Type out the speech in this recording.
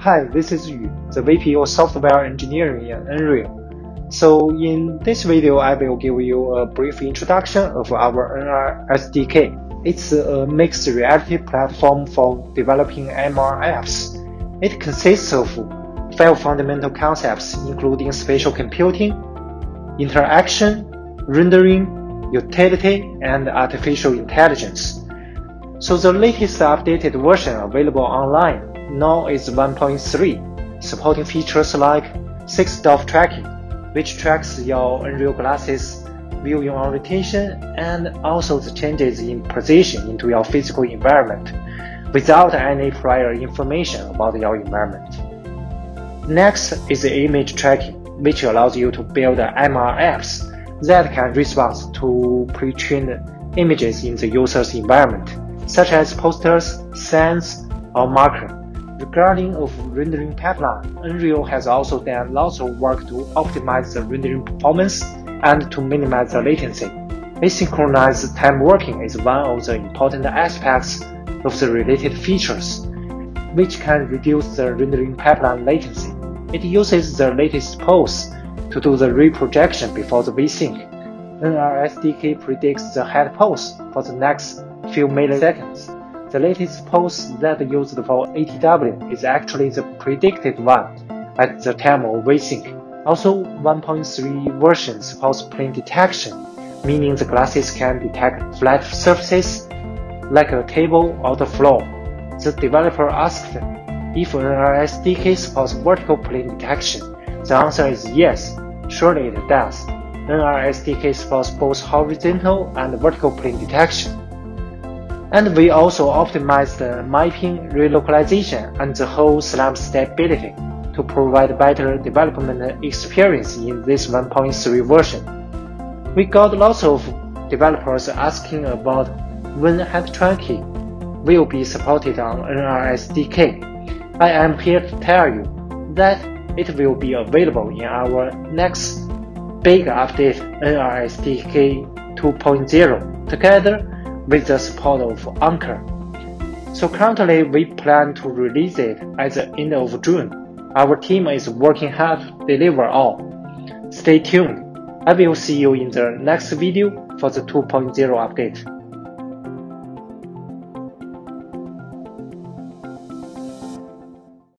Hi, this is Yu, the VP of Software Engineering in Nreal. So in this video, I will give you a brief introduction of our NR SDK. It's a mixed reality platform for developing MR apps. It consists of five fundamental concepts including spatial computing, interaction, rendering, utility, and artificial intelligence. So the latest updated version available online now is 1.3, supporting features like 6-DoF tracking, which tracks your Nreal glasses viewing orientation and also the changes in position into your physical environment without any prior information about your environment. Next is image tracking, which allows you to build MR apps that can respond to pre-trained images in the user's environment, such as posters, signs, or marker. Regarding of rendering pipeline, Nreal has also done lots of work to optimize the rendering performance and to minimize the latency. Asynchronous time warping is one of the important aspects of the related features, which can reduce the rendering pipeline latency. It uses the latest pose to do the reprojection before the vsync. NRSDK predicts the head pose for the next few milliseconds. The latest pose that used for ATW is actually the predicted one at the time of vsync. Also, 1.3 version supports plane detection, meaning the glasses can detect flat surfaces like a table or the floor. The developer asked if NRSDK supports vertical plane detection. The answer is yes, surely it does. NRSDK supports both horizontal and vertical plane detection. And we also optimized the mapping, relocalization, and the whole SLAM stability to provide better development experience in this 1.3 version. We got lots of developers asking about when head tracking will be supported on NRSDK. I am here to tell you that it will be available in our next big update NRSDK 2.0 together with the support of Anchor. So currently we plan to release it at the end of June. Our team is working hard to deliver all. Stay tuned. I will see you in the next video for the 2.0 update.